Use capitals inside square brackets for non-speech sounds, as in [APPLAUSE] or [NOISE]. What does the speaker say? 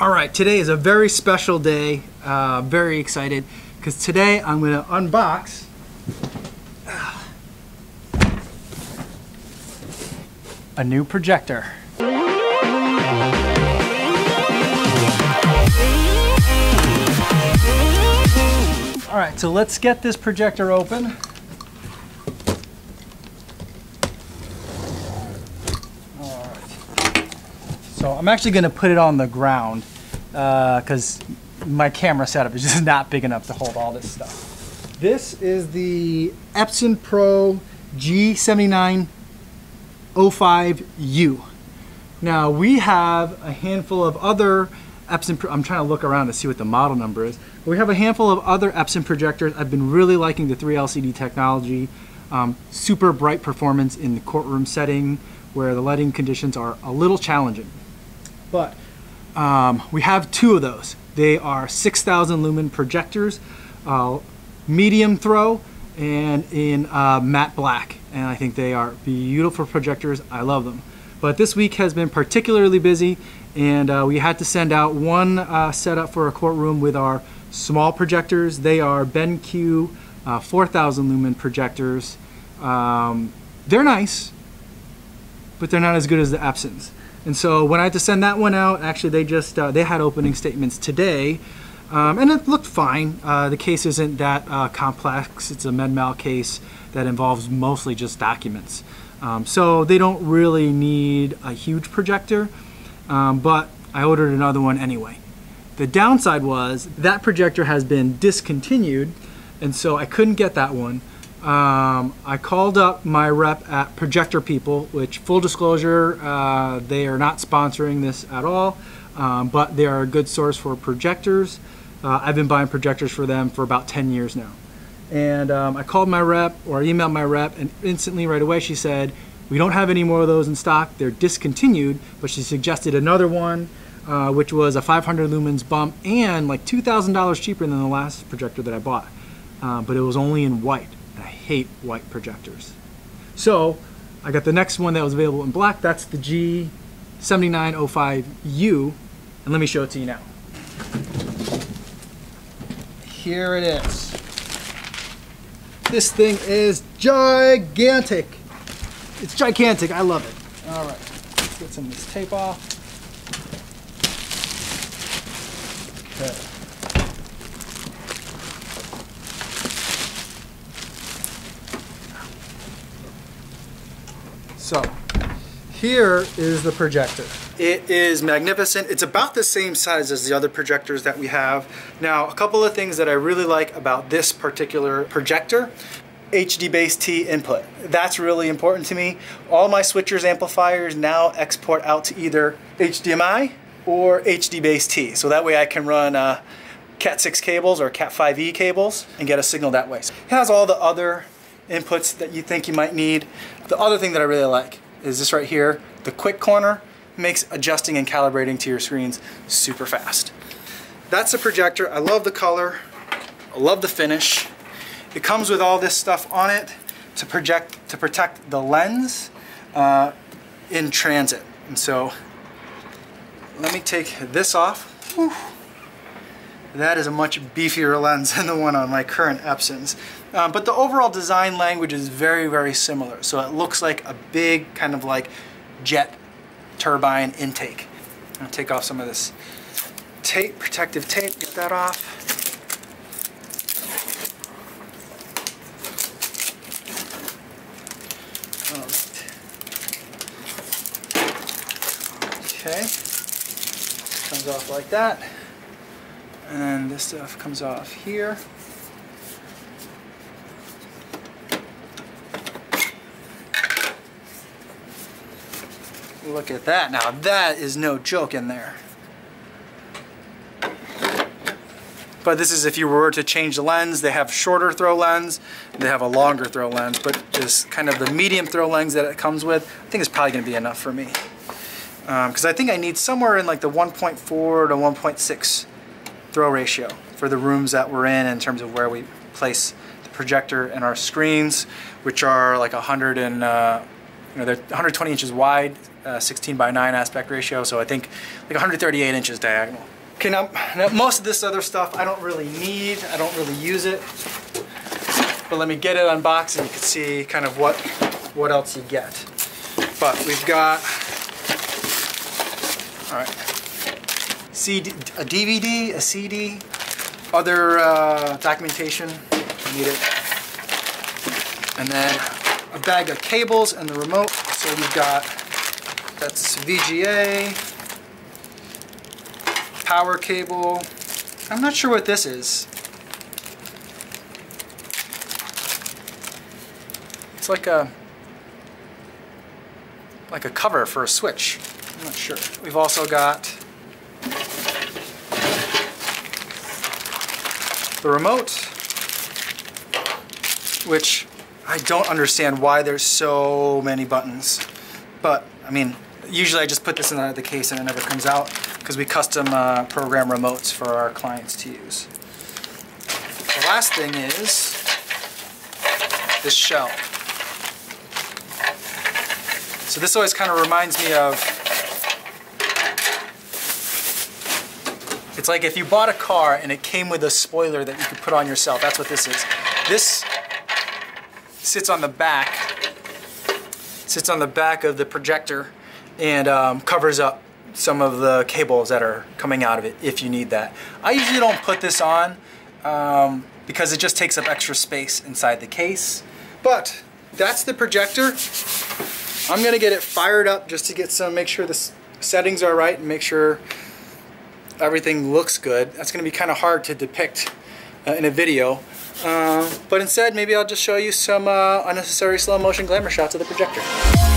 All right, today is a very special day. Uh, very excited because today I'm going to unbox a new projector. All right, so let's get this projector open. So I'm actually going to put it on the ground because uh, my camera setup is [LAUGHS] just not big enough to hold all this stuff. This is the Epson Pro G7905U. Now we have a handful of other Epson, I'm trying to look around to see what the model number is. We have a handful of other Epson projectors. I've been really liking the 3LCD technology. Um, super bright performance in the courtroom setting where the lighting conditions are a little challenging. But um, we have two of those. They are 6,000 lumen projectors, uh, medium throw, and in uh, matte black. And I think they are beautiful projectors. I love them. But this week has been particularly busy, and uh, we had to send out one uh, setup for a courtroom with our small projectors. They are BenQ uh, 4,000 lumen projectors. Um, they're nice, but they're not as good as the Epsons. And so when I had to send that one out, actually they just, uh, they had opening statements today. Um, and it looked fine. Uh, the case isn't that uh, complex. It's a MedMal case that involves mostly just documents. Um, so they don't really need a huge projector, um, but I ordered another one anyway. The downside was that projector has been discontinued, and so I couldn't get that one. Um, I called up my rep at Projector People, which, full disclosure, uh, they are not sponsoring this at all, um, but they are a good source for projectors. Uh, I've been buying projectors for them for about 10 years now. And um, I called my rep or emailed my rep, and instantly right away she said, We don't have any more of those in stock. They're discontinued, but she suggested another one. Uh, which was a 500 lumens bump and like $2,000 cheaper than the last projector that I bought. Uh, but it was only in white hate white projectors. So I got the next one that was available in black. That's the G7905U. And let me show it to you now. Here it is. This thing is gigantic. It's gigantic. I love it. All right. Let's get some of this tape off. Okay. So here is the projector. It is magnificent. It's about the same size as the other projectors that we have. Now, a couple of things that I really like about this particular projector HDBaseT input. That's really important to me. All my switchers amplifiers now export out to either HDMI or HDBaseT. So that way I can run uh, Cat 6 cables or Cat 5e cables and get a signal that way. It has all the other inputs that you think you might need. The other thing that I really like is this right here. The quick corner makes adjusting and calibrating to your screens super fast. That's the projector. I love the color. I love the finish. It comes with all this stuff on it to project to protect the lens uh, in transit. And so let me take this off. Whew. That is a much beefier lens [LAUGHS] than the one on my current Epsons. Um, but the overall design language is very, very similar. So it looks like a big kind of like jet turbine intake. I'll take off some of this tape, protective tape, get that off. Okay, comes off like that. And this stuff comes off here. Look at that. Now that is no joke in there. But this is if you were to change the lens. They have shorter throw lens. They have a longer throw lens. But just kind of the medium throw lens that it comes with, I think it's probably going to be enough for me. Because um, I think I need somewhere in like the 1.4 to 1.6 throw ratio for the rooms that we're in in terms of where we place the projector and our screens, which are like 100 and uh, know they're 120 inches wide uh, 16 by 9 aspect ratio, so I think like 138 inches diagonal. Okay, now, now most of this other stuff I don't really need, I don't really use it, but let me get it unboxed and you can see kind of what, what else you get. But we've got, all right, CD, a DVD, a CD, other uh, documentation, need it, and then a bag of cables and the remote. So we've got, that's VGA, power cable. I'm not sure what this is. It's like a, like a cover for a switch. I'm not sure. We've also got the remote, which I don't understand why there's so many buttons. But, I mean, usually I just put this in the case and it never comes out because we custom uh, program remotes for our clients to use. The last thing is this shell. So this always kind of reminds me of It's like if you bought a car and it came with a spoiler that you could put on yourself. That's what this is. This sits on the back, sits on the back of the projector and um, covers up some of the cables that are coming out of it if you need that. I usually don't put this on um, because it just takes up extra space inside the case. But that's the projector. I'm gonna get it fired up just to get some, make sure the settings are right and make sure everything looks good. That's going to be kind of hard to depict uh, in a video. Uh, but instead, maybe I'll just show you some uh, unnecessary slow motion glamour shots of the projector.